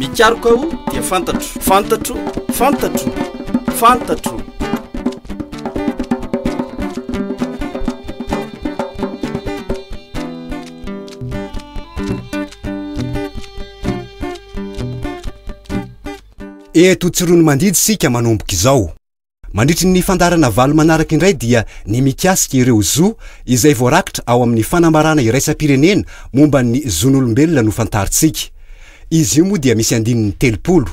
Mikaroka aho dia fantatro, fantatro, fantatro, fantatro. Eto Tsiroanomandidy isika manomboka izao. Mandritry ny fandaharana valo manaraka indray dia ny mikasika ireo zo izay voarakitra ao amin'ny fanambarana iraisam-pirenena momba ny zon'olombelona no fantarintsika. Izy io moa dia misy andininy telopolo.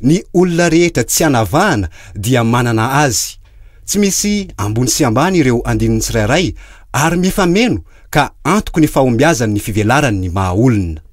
Ny olona rehetra tsy anavahana dia manana azy. Tsy misy ambony sy ambany ireo andininy tsirairay ary mifameno ka antoky ny fahombiazan'ny fivelarany ny maha-olona.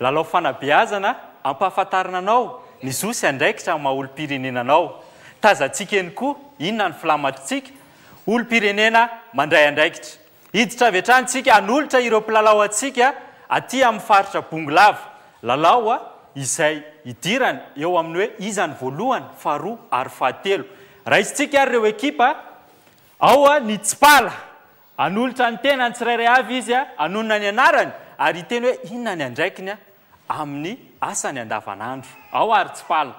Lalao fanabeazana ampahafantarina anao ny zo sy andraikitra amin'ny maha olom-pirenena anao. Tazantsika eny koa inona ny filamantsika olom-pirenena mandray andraikitra. Hiditra avy hatrany isika hanolotra ireo mpilalao antsika aty amin'ny faritra Bongolava. Lalao izay hidirany eo amin'ny hoe iza ny voalohany, faharoa ary fahatelo. Raisintsika ary ireo ekipa ao ny Tsipala Hanolotra ny tenany tsirairay avy izy hanonona ny anarany, ary hiteny hoe inona ny andraikiny amin'ny asany andavanandro. Ao ary tsy fala.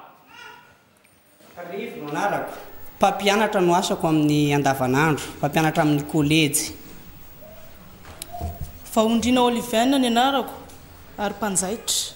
Arivo no anarako. Mpampianatra no asako amin'ny andavanandro, mpampianatra amin'ny kolejy. Vahondrina Oliven ny anarako, ary mpanjaitra.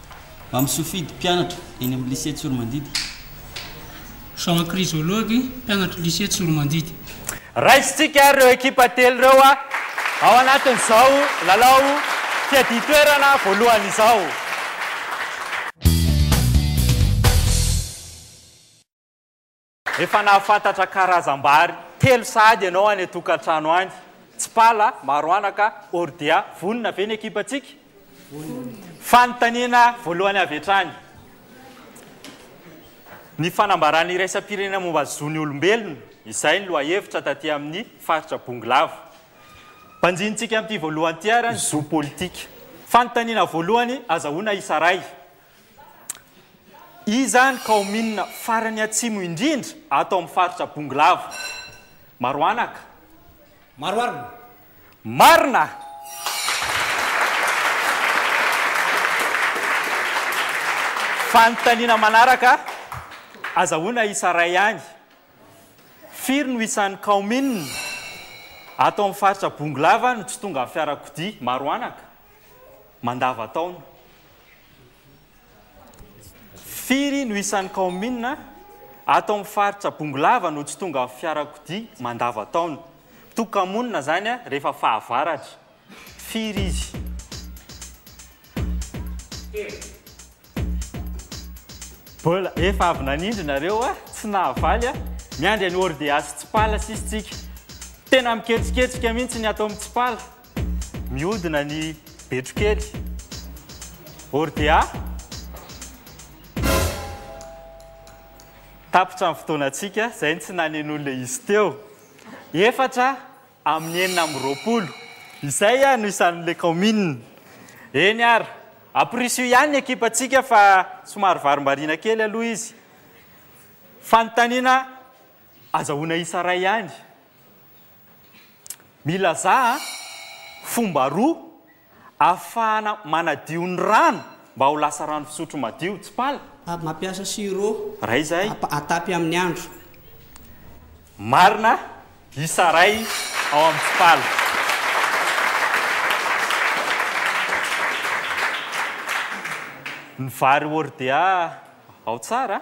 Ramsofidy, mpianatra eny amin'ny Lycée Tsoromandidy. Jean Chrysologue, mpianatry Lycée Tsoromandidy. Raisintsika ary ireo ekipa telo ireo ao anatin'izao lalao fiadian-toerana voalohany izao. Efa nahafantatra karazam-bary telo sahady ianao any an-tokantrano any. Tsipala, maroanaka, ordia. Vonona ve ny ekipantsika? Fanontaniana voalohany avy hatrany. Ny fanambaran'ny iraisam-pirenena momba ny zon'ny olombelona, izay ny lohahevitra taty amin'ny faritra Bongolava. Banjinintsika amin'ity voalohany ity ary ny zo politika. Fanontaniana voalohany, azahoana isa iray. Iza ny kaominina farany atsimo indrindra ato amin'ny faritra Bongolava? Maroanaka. Maroarina. Marina! Fanontaniana manaraka, azahoana isa iray ihany. Firy no isan'ny kaominina ato amin'ny faritra Bongolava no tsy tonga amin'ny fiarakodia? Maroanaka. Mandavantaona. Firy no isan'ny kaominina ato amin'ny faritra Bongolava no tsy tonga amin'ny fiarakodia mandavantaona? Mpitokon-kamonina izany rehefa fahavaratra. Firy izy? Bola, efa avy nanindry nareo a, tsy nahavaly a. Miandry an'i Ordeas Tsipala sisa tsika. Tena miketsiketsika mintsy ny ato amin'ny Tsipala. Mihodina ny betrokely. Ordea. Tapitra ny fotoanantsika. Izay no tsy nanen'olona izy teo. Efatra amin'ny enina amby roapolo. Izay no isan'ilay kaominina. Eny ary. Amporisio ihany ny ekipantsika fa somary varimbariana kely aloha izy. Fanontaniana azahoana isa iray ihany. Milazà fomba roa ahafahana manadio ny rano mba ho lasa rano fisotro madio, tsipala. A. Mampiasa sirop Iray izay. A. Atapy amin'ny andro. Marina, isa iray ao amin'ny tsipala. Ny vary hordea ao tsara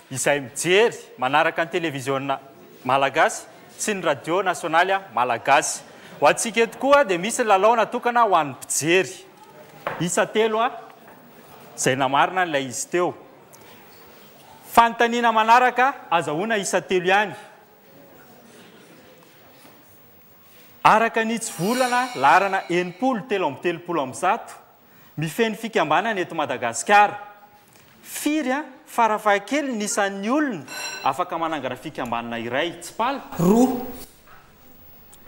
izay mijery manaraka ny televiziona malagasy sy ny radio nasionaly malagasy. Ho antsika eto koa dia misy ny lalao natokana ho an'ny mpijery. Isa telo izay namarina ilay izy teo. Fanontaniana manaraka, azahoana isa telo ihany. Araka ny hitsivolana laharana enimpolo, telo amby telopolo amby zato, Mifehy ny fikambanana eto Madagasikara. Firy an? Farafahakeliny ny isan'ny olona afaka manangana fikambanana iray. Tsipala? Roa.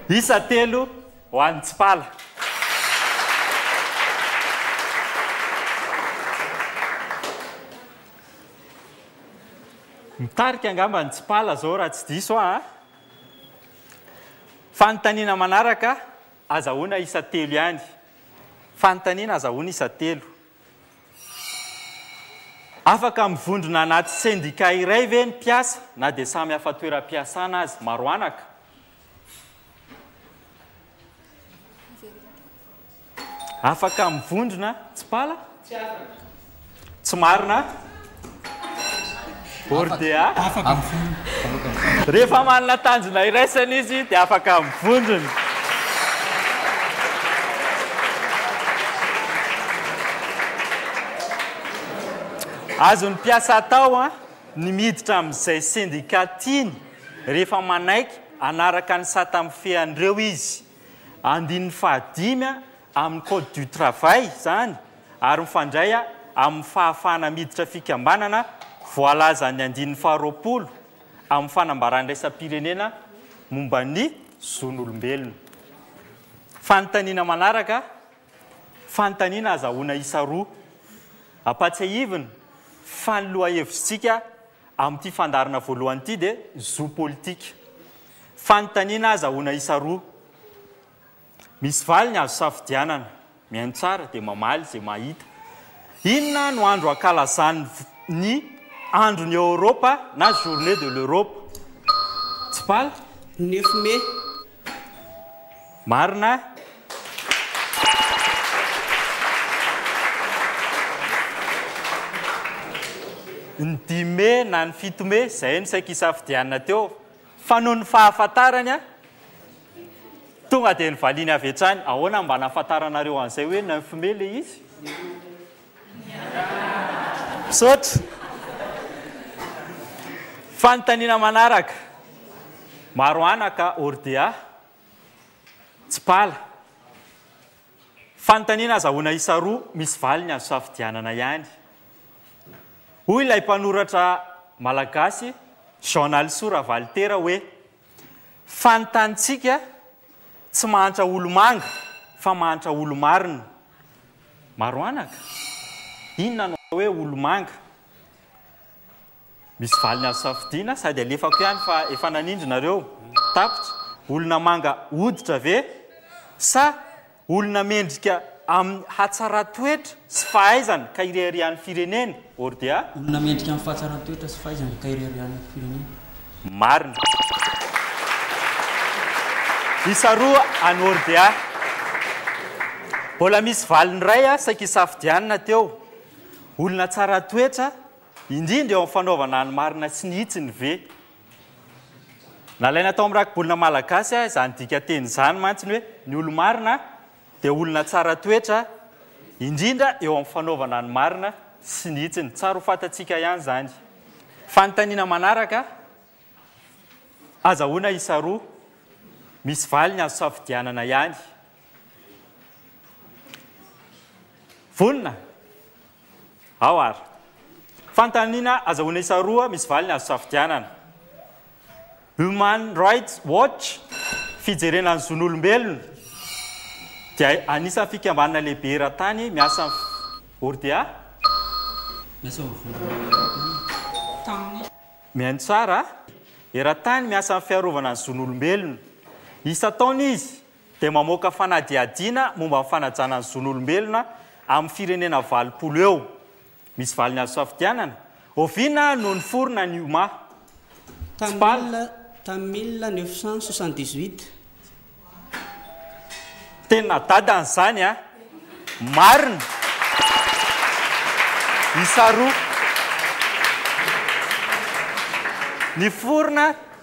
Isa telo ho an'ny Tsipala. Mitarika angamba ny Tsipala izao raha tsy diso aho an? Fanontaniana manaraka, azahoana isa telo ihany. Fanontaniana, Azahoana isa telo. Afaka mivondrona anaty sendika iray ve ny mpiasa na dia samy hafa toeram-piasana aza? Maro anaka. Afaka mivondrona, Tsipala? Tsy afaka. Tsy marina. Or dia afaka mivonjy. Rehefa manana tanjona iraisana izy dia afaka mivonjona. Azon'ny mpiasa atao ny miditra amin'izay sendika tiany rehefa manaiky hanaraka ny sata mifehy an'ireo izy. Andininy fahadimy amin'ny Code du travail izany ary mifandray amin'ny fahafahana miditra fikambanana voalazan'ny andininy faharoapolo amin'ny Fanambaran'iraisam-pirenena momba ny zon'olombelona. Fanontaniana manaraka, fanontaniana azahoana isa roa. Ampahatsiahivina fa ny lohahevitr'isika amin'ity fandaharana voalohany ity dia zo politika. Fanontaniana azahoana isa roa. Misy valiny azo safidianana. Mihaino tsara dia mamaly izay mahita. Inona no andro ankalazany ny Andron'i Eoropa na Journée de l'Europe? Tsy bala? Ny efy mey. Marina. Ny dimy mey na ny fito mey, izay no saika isafidianina teo. Fa noho ny fahafantarany aho, tonga dia nivaliany avy hatrany, ahoana no mba nahafantaranareo an'izay hoe nymphmé ilay izy? Misaotra. Fanontaniana manaraka, maro anaka, ordeah, tsipala. Fanontaniana azahoana isa roa misy valiny azo safidianana ihany. Hoy ilay mpanoratra malagasy Jean Nalisoa Ravalitera hoe, Fanontanintsika tsy mahantra olomanga fa mahantra olomarina. Maro anaka? Inona no atao hoe olomanga? Misy valiny azo safidiana sady alefako ihany fa efa nanindry nareo tapitra, olona manga hoditra ve sa olona mendrika amin'ny hatsaran-toetra sy fahaizana ka ireharehan'ny firenena? Ordia. Olona mendrika amin'ny fahatsaran-toetra sy fahaizana ka ireharehan'ny firenena. Marina. Isa roa an'i Ordia. Mbola misy valiny iray saika isafidianina teo, olona tsara toetra Indrindra eo amin'ny fanaovana ny marina sy ny hitsiny ve? Nalaina tao amin'ny rakibolina malagasy izany dikanteny izany mantsy ny hoe ny olo-marina dia olona tsara toetra, indrindra eo amin'ny fanaovana ny marina sy ny hitsiny. Tsara ho fantatsika ihany izany. Fanontaniana manaraka, azahoana isa roa, misy valiny azo safidianana ihany. Vonona? Ao ary. Fanontaniana azahoana isa roa misy valiny azo safidianana. Human Rights Watch, fijerena ny zon'olombelona, dia anisan'ny fikambanana lehibe eran-tany miasa amin'ny ORDA. Miasa amin'ny vondrona eran-tany tamin'ny. Mihaino tsara a! Eran-tany miasa amin'ny fiarovana ny zon'olombelona. Isan-taona izy dia mamoaka fanadihadiana momba ny fanajana ny zon'olombelona amin'ny firenena valopolo eo misy valiny azo safidianana, oviana no niforona ny Umma? Tamin'ny tamin'ny mille neuf cent soixante dix huit. Tena dadany izany a! Marina! Isa roa. Niforona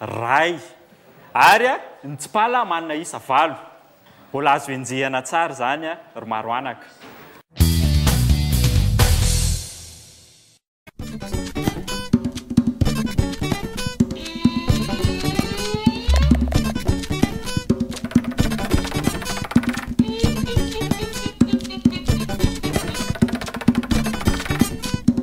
Ray. Ary ny tsipala manana isa valo. Mbola azo enjehina tsara izany ry maro anaka.